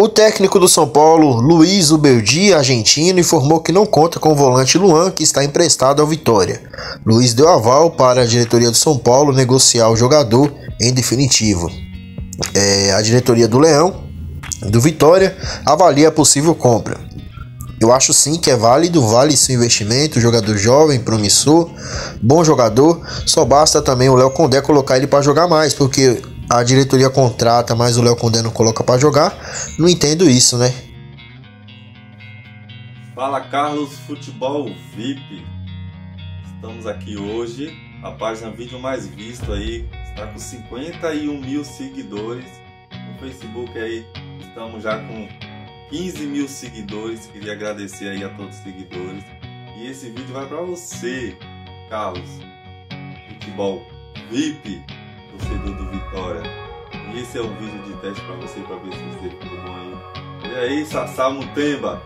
O técnico do São Paulo, Luiz Uberdi, argentino, informou que não conta com o volante Luan, que está emprestado ao Vitória. Luiz deu aval para a diretoria do São Paulo negociar o jogador em definitivo. É, a diretoria do Leão, do Vitória, avalia a possível compra. Eu acho sim que é válido, vale seu investimento, jogador jovem, promissor, bom jogador. Só basta também o Léo Condé colocar ele para jogar mais, porque a diretoria contrata, mas o Léo Condé não coloca para jogar. Não entendo isso, né? Fala Carlos Futebol VIP. Estamos aqui hoje. A página vídeo mais visto aí está com 51 mil seguidores. No Facebook aí estamos já com 15 mil seguidores. Queria agradecer aí a todos os seguidores. E esse vídeo vai para você, Carlos. Futebol VIP, torcedor do Vitória. E esse é um vídeo de teste para você, para ver se você ficou bom aí. E aí, Sassá Mutemba.